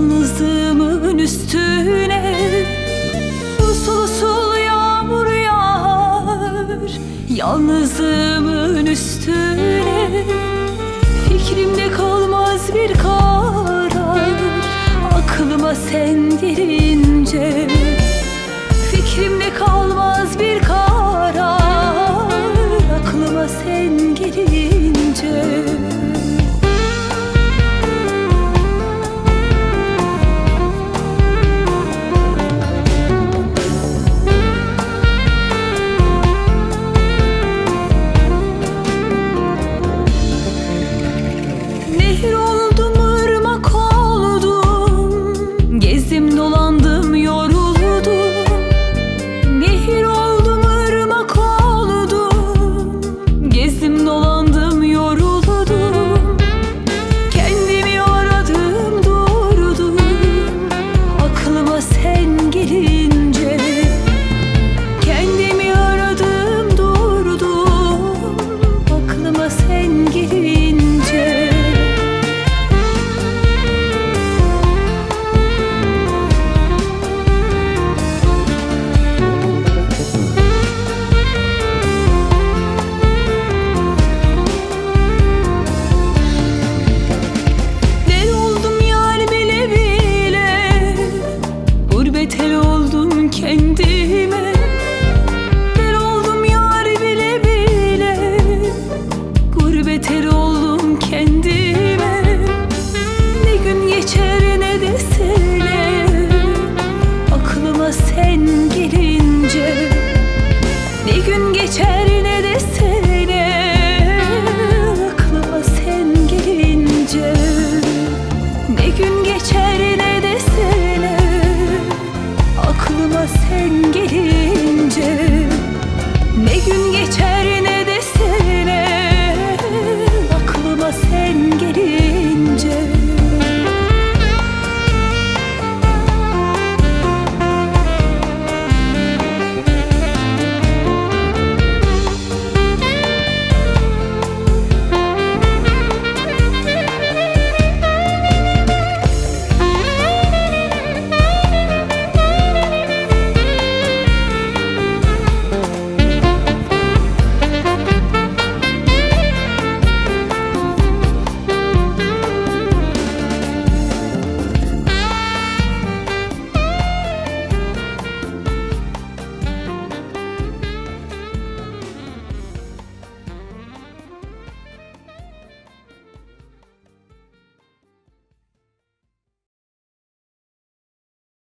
Yalnızlığımın üstüne Usul usul yağmur yağar. Yalnızlığımın üstüne Fikrimde kalmaz bir karar. Aklıma sen gelince biri 제